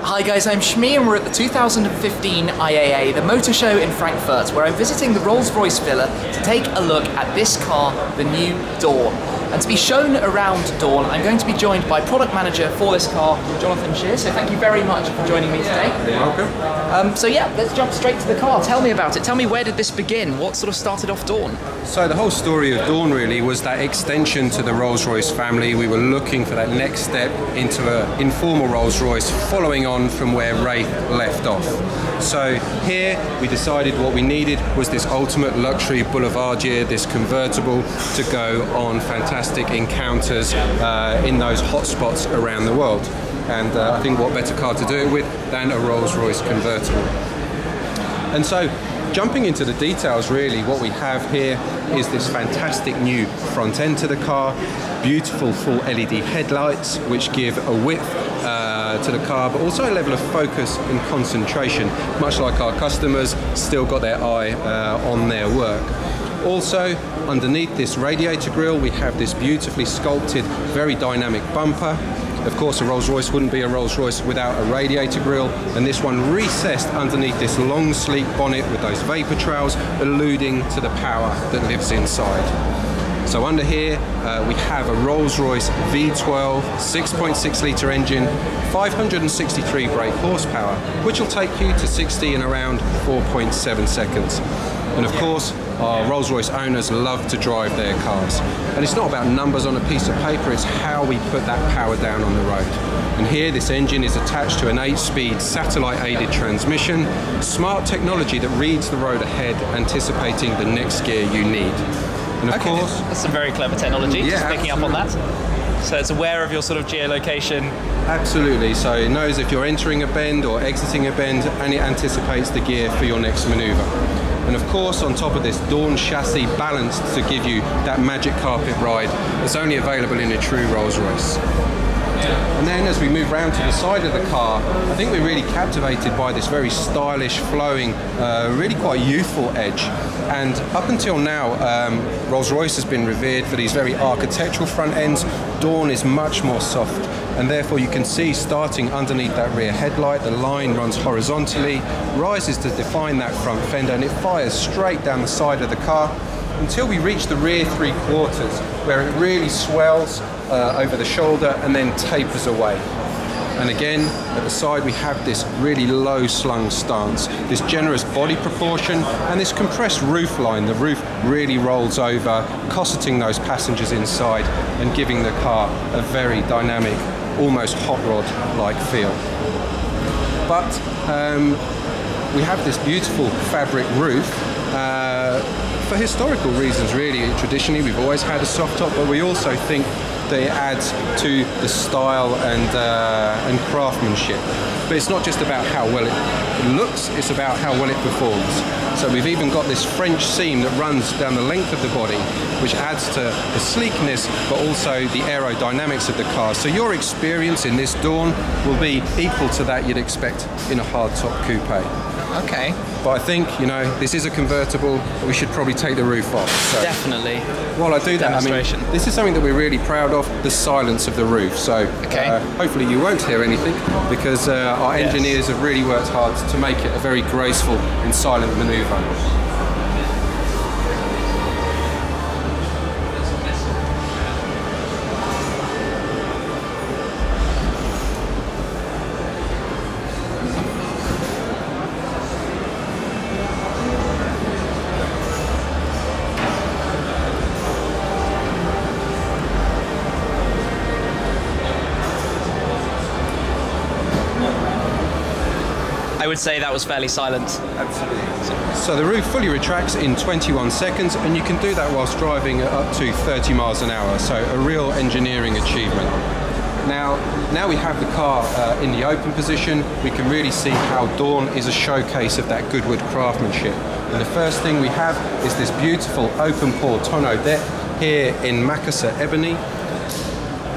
Hi guys, I'm Shmee and we're at the 2015 IAA, the motor show in Frankfurt, where I'm visiting the Rolls-Royce Villa to take a look at this car, the new Dawn. And to be shown around Dawn, I'm going to be joined by product manager for this car, Jonathan Shears. So thank you very much for joining me today. You're welcome. Um, so yeah, let's jump straight to the car. Tell me about it. Tell me where did this begin? What sort of started off Dawn? So the whole story of Dawn really was that extension to the Rolls-Royce family. We were looking for that next step into an informal Rolls-Royce, following on from where Wraith left off. So here we decided what we needed was this ultimate luxury boulevardier, this convertible to go on fantastic encounters uh, in those hotspots around the world. And uh, I think what better car to do it with than a Rolls-Royce convertible. And so Jumping into the details, really, what we have here is this fantastic new front end to the car, beautiful full LED headlights, which give a width uh, to the car, but also a level of focus and concentration, much like our customers still got their eye uh, on their work. Also, underneath this radiator grille, we have this beautifully sculpted, very dynamic bumper of course, a Rolls Royce wouldn't be a Rolls Royce without a radiator grille, and this one recessed underneath this long, sleek bonnet with those vapor trails, alluding to the power that lives inside. So under here, uh, we have a Rolls-Royce V12 6.6 litre engine, 563 brake horsepower, which will take you to 60 in around 4.7 seconds. And of course, our Rolls-Royce owners love to drive their cars. And it's not about numbers on a piece of paper, it's how we put that power down on the road. And here, this engine is attached to an 8-speed satellite-aided transmission, smart technology that reads the road ahead, anticipating the next gear you need. And of okay. course... That's some very clever technology, yeah, just picking absolutely. up on that. So it's aware of your sort of geolocation. Absolutely. So it knows if you're entering a bend or exiting a bend, and it anticipates the gear for your next maneuver. And of course, on top of this, Dawn chassis balanced to give you that magic carpet ride that's only available in a true Rolls Royce. And then as we move round to the side of the car, I think we're really captivated by this very stylish, flowing, uh, really quite youthful edge. And up until now, um, Rolls-Royce has been revered for these very architectural front ends. Dawn is much more soft and therefore you can see starting underneath that rear headlight, the line runs horizontally, rises to define that front fender, and it fires straight down the side of the car until we reach the rear three quarters, where it really swells uh, over the shoulder and then tapers away. And again, at the side we have this really low slung stance, this generous body proportion and this compressed roof line. The roof really rolls over, cosseting those passengers inside and giving the car a very dynamic almost hot rod like feel. But um, we have this beautiful fabric roof. Uh, for historical reasons, really, traditionally we've always had a soft top, but we also think that it adds to the style and, uh, and craftsmanship. But it's not just about how well it looks, it's about how well it performs. So we've even got this French seam that runs down the length of the body, which adds to the sleekness, but also the aerodynamics of the car. So your experience in this Dawn will be equal to that you'd expect in a hardtop coupe. Okay. But I think, you know, this is a convertible, we should probably take the roof off. So Definitely. While I do that, I mean, this is something that we're really proud of, the silence of the roof. So okay. Uh, hopefully you won't hear anything because uh, our yes. engineers have really worked hard to make it a very graceful and silent manoeuvre. Would say that was fairly silent. Absolutely. So the roof fully retracts in 21 seconds, and you can do that whilst driving at up to 30 miles an hour. So a real engineering achievement. Now, now we have the car uh, in the open position, we can really see how Dawn is a showcase of that Goodwood craftsmanship. And the first thing we have is this beautiful open pore tonneau deck here in Makassar ebony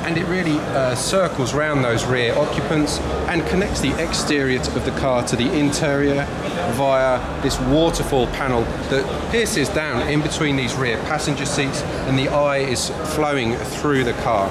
and it really uh, circles round those rear occupants and connects the exterior of the car to the interior via this waterfall panel that pierces down in between these rear passenger seats and the eye is flowing through the car.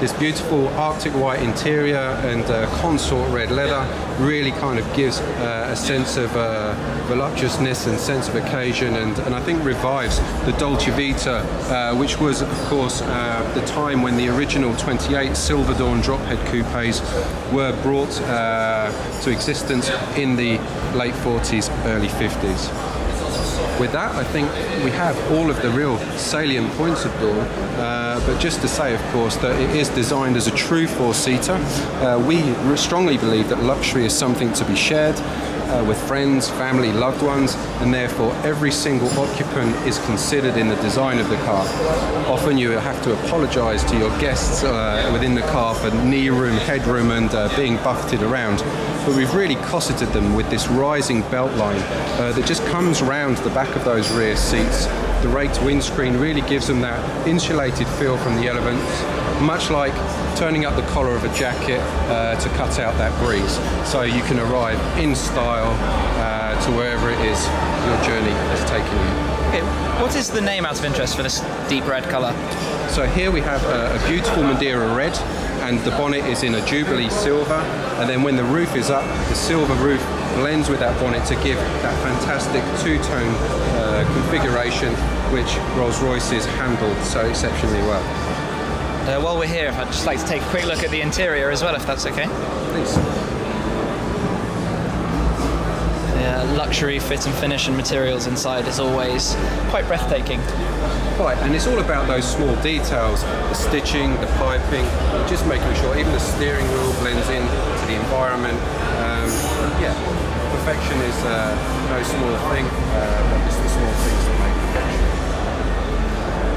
this beautiful Arctic white interior and uh, consort red leather really kind of gives uh, a sense of uh, voluptuousness and sense of occasion and, and I think revives the Dolce Vita, uh, which was of course uh, the time when the original 28 Silver Dawn drophead coupes were brought uh, to existence in the late 40s, early 50s with that, I think we have all of the real salient points of Dawn. Uh, but just to say, of course, that it is designed as a true four-seater. Uh, we strongly believe that luxury is something to be shared uh, with friends, family, loved ones, and therefore every single occupant is considered in the design of the car. Often you have to apologise to your guests uh, within the car for knee room, headroom, and uh, being buffeted around. But we've really cosseted them with this rising belt line uh, that just comes round the back of those rear seats. The raked windscreen really gives them that insulated feel from the elements, much like turning up the collar of a jacket uh, to cut out that breeze. So you can arrive in style uh, to wherever it is your journey has taken you. Okay, what is the name out of interest for this deep red colour? So here we have a, a beautiful Madeira red and the bonnet is in a Jubilee silver and then when the roof is up, the silver roof blends with that bonnet to give that fantastic two-tone uh, configuration which Rolls-Royce has handled so exceptionally well. Uh, while we're here, I'd just like to take a quick look at the interior as well, if that's okay. Please. The luxury fit and finish and materials inside is always quite breathtaking. Quite, and it's all about those small details, the stitching, the piping, just making sure even the steering wheel blends in to the environment. Um, yeah, perfection is uh, no small thing, uh, but it's the small things that make perfection.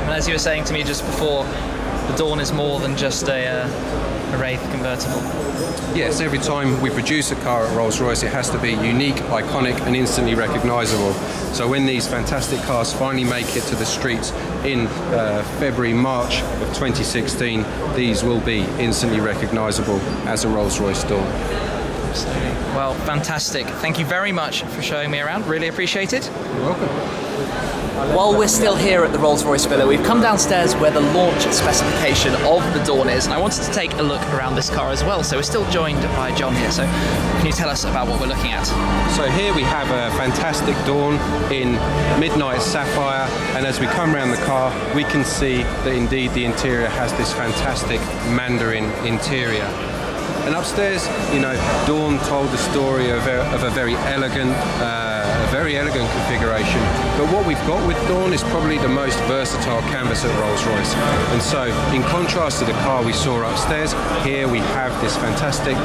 And as you were saying to me just before, the Dawn is more than just a, uh, a Wraith convertible. Yes, every time we produce a car at Rolls-Royce, it has to be unique, iconic, and instantly recognisable. So when these fantastic cars finally make it to the streets in uh, February, March of 2016, these will be instantly recognisable as a Rolls-Royce Dawn. Well, fantastic. Thank you very much for showing me around. Really appreciate it. You're welcome. While we're still here at the Rolls-Royce Villa, we've come downstairs where the launch specification of the Dawn is, and I wanted to take a look around this car as well. So we're still joined by John here. So can you tell us about what we're looking at? So here we have a fantastic Dawn in midnight sapphire, and as we come around the car, we can see that indeed the interior has this fantastic Mandarin interior. And upstairs, you know, Dawn told the story of a, of a very elegant, uh, a very elegant configuration. But what we've got with Dawn is probably the most versatile canvas at Rolls-Royce. And so, in contrast to the car we saw upstairs, here we have this fantastic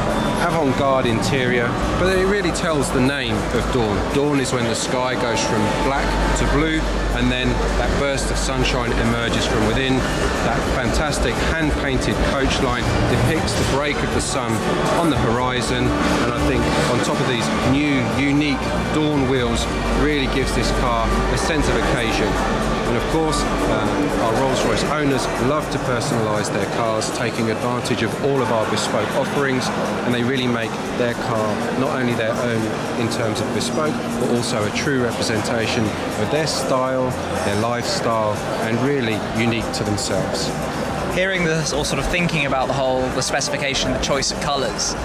avant-garde interior, but it really tells the name of Dawn. Dawn is when the sky goes from black to blue, and then that burst of sunshine emerges from within. That fantastic hand-painted coach line depicts the break of the sun on the horizon and I think top of these new unique Dawn wheels really gives this car a sense of occasion. And of course uh, our Rolls-Royce owners love to personalise their cars taking advantage of all of our bespoke offerings. And they really make their car not only their own in terms of bespoke but also a true representation of their style, their lifestyle and really unique to themselves. Hearing this or sort of thinking about the whole the specification, the choice of colours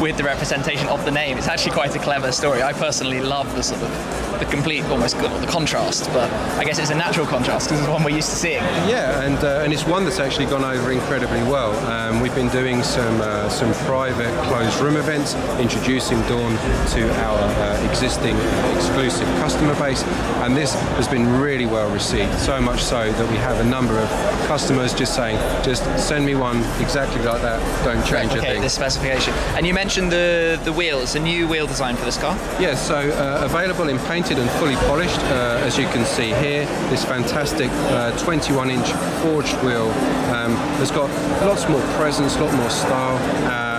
with the representation of the name, it's actually quite a clever story. I personally love the sort of the complete, almost the contrast, but I guess it's a natural contrast because it's one we're used to seeing. Yeah, and uh, and it's one that's actually gone over incredibly well. Um, we've been doing some uh, some private closed room events, introducing Dawn to our uh, existing exclusive customer base, and this has been really well received. So much so that we have a number of customers just saying, just send me one exactly like that. Don't change a thing. the specification. And you mentioned the the wheels, a new wheel design for this car. Yes, yeah, so uh, available in paint painted and fully polished, uh, as you can see here. This fantastic 21-inch uh, forged wheel um, has got lots more presence, a lot more style.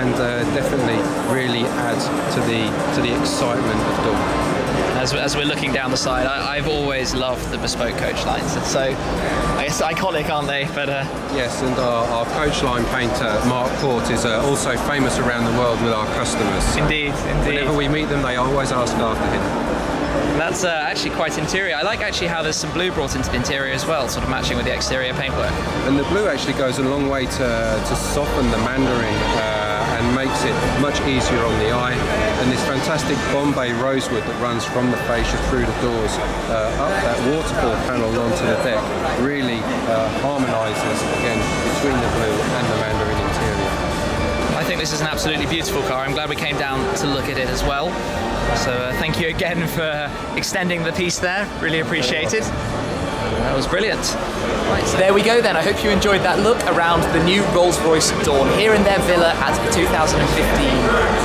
And uh, definitely really adds to the to the excitement of Dawn as, as we're looking down the side. I, have always loved the bespoke coach lines. It's so, I guess, iconic, aren't they? But uh, yes, and our, our, coach line painter Mark Court is uh, also famous around the world with our customers. Indeed, indeed. Whenever we meet them, they always ask after him. That's uh, actually quite interior. I like actually how there's some blue brought into the interior as well, sort of matching with the exterior paintwork. And the blue actually goes a long way to, to soften the Mandarin uh, and makes it much easier on the eye. And this fantastic Bombay rosewood that runs from the fascia through the doors uh, up that waterfall panel onto the deck really uh, harmonises again between the blue and the Mandarin interior. I think this is an absolutely beautiful car. I'm glad we came down to look at it as well. So uh, thank you again for extending the piece there. Really appreciate it. That was brilliant. Right, so there we go then. I hope you enjoyed that look around the new Rolls-Royce Dawn here in their villa at the 2015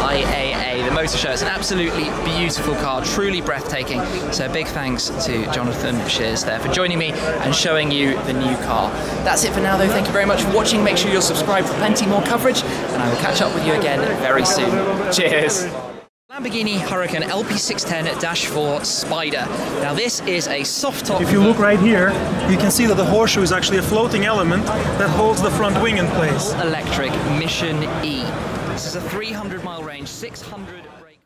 IAA, the motor show. It's an absolutely beautiful car, truly breathtaking. So big thanks to Jonathan Shears there for joining me and showing you the new car. That's it for now though. Thank you very much for watching. Make sure you're subscribed for plenty more coverage and I will catch up with you again very soon. Cheers. Lamborghini Huracan LP610-4 Spider. Now this is a soft top. If you look right here, you can see that the horseshoe is actually a floating element that holds the front wing in place. Electric Mission E. This is a 300 mile range, 600